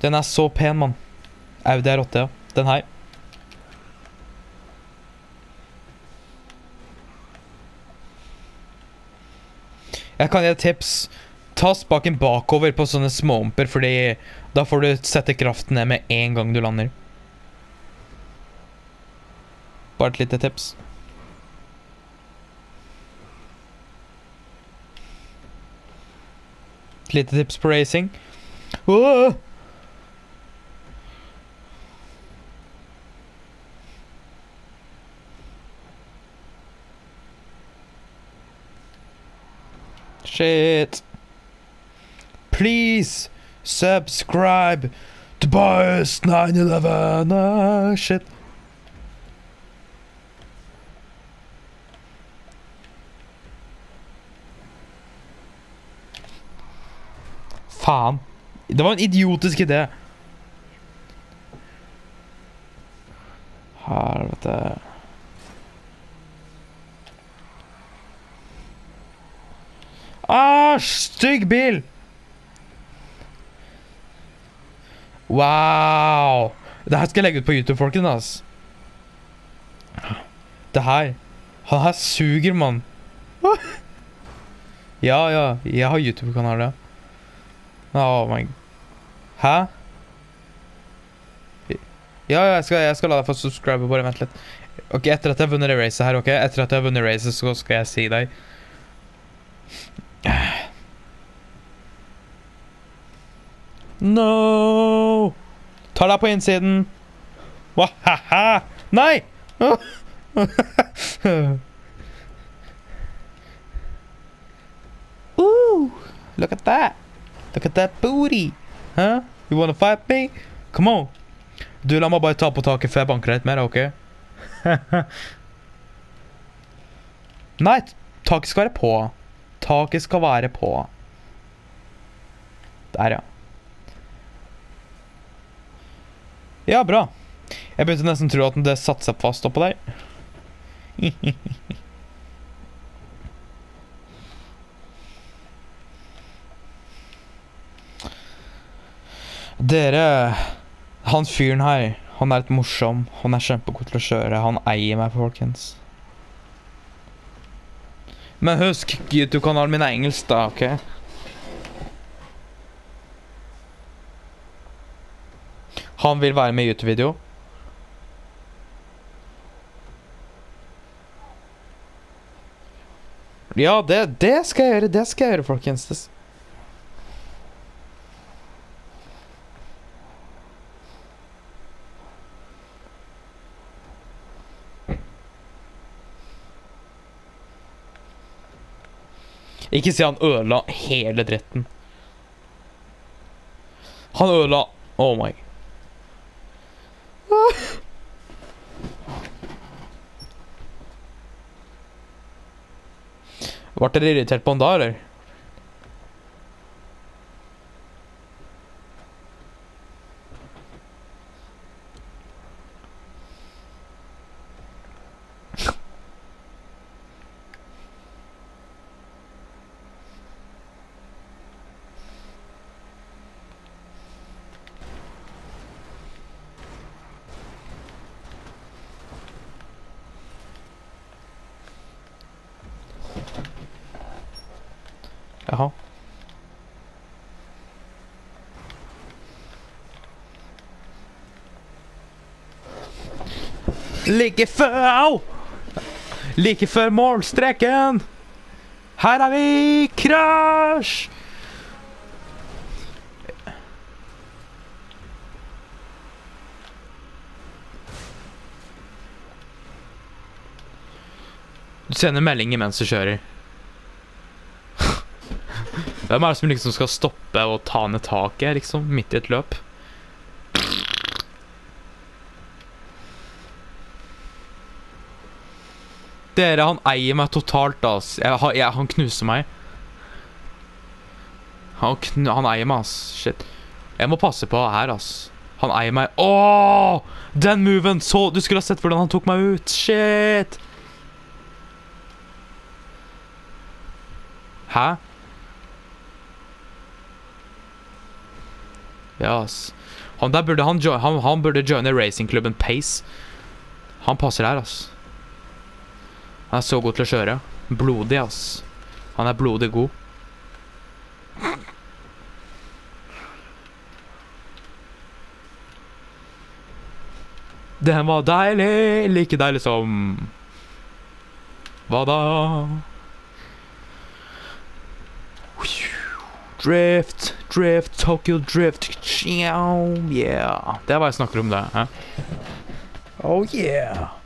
Den er så pen, mann. Audi R8, ja. Den her. Jeg kan gi et tips. Ta spaken bakover på sånne småhumper, fordi da får du sette kraften ned med en gang du lander. Bare et lite tips. Et lite tips på racing. Åh! Shit. Please subscribe to Bias 911. Ah, shit. Faen. Det var en idiotisk idé. Helvete. Stygg bil! Wow! Det her skal jeg legge ut på YouTube, folkens. Det her Han her suger, mann. Ja, ja. Jeg har YouTube-kanal, ja. Oh my Hæ? Ja, jeg skal, jeg skal la deg få subscribe. Bare vent litt. Ok, Etter at jeg har vunnet racet her, ok? Etter at jeg har vunnet racet, så skal jeg si deg No! Ta deg på innsiden. Wahaha! Nei! Ooh, look at that. Look at that booty. Huh? You wanna fight me? Come on. Du, la meg bare ta på taket før jeg banker litt mer, OK? Nei, taket skal være på. Taket skal være på. Der, ja. Ja, bra. Jeg begynte nesten å tro at det satte seg fast oppå der. Dere Han fyren her, han er litt morsom. Han er kjempegod til å kjøre. Han eier meg, folkens. Men husk, YouTube-kanalen min er engelsk, da, OK? Han vil være med i YouTube-video. Ja, det, det skal jeg gjøre. Det skal jeg gjøre, folkens. Ikke si han ødela hele dritten. Han ødela Oh my Ble dere irritert på han da, eller? Jaha. Like før Au! Like før målstreken! Her er vi! Krasj! Du sender meldinger mens du kjører. Hvem er det som liksom skal stoppe og ta ned taket, liksom, midt i et løp? Dere, han eier meg totalt, ass. Jeg, jeg, han knuser meg. Han, knu, han eier meg, ass. Shit. Jeg må passe på her, ass. Han eier meg. Åh! Den moven! Så, du skulle ha sett hvordan han tok meg ut. Shit! Hæ? Ja, ass. Han der burde han, han, han burde joine racingklubben Pace. Han passer her, ass. Han er så god til å kjøre. Blodig, ass. Han er blodig god. Den var deilig, like deilig som Hva da? Drift, drift, Tokyo drift. Yeah. Det er hva jeg snakker om, det. Hæ? Oh yeah.